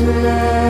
love.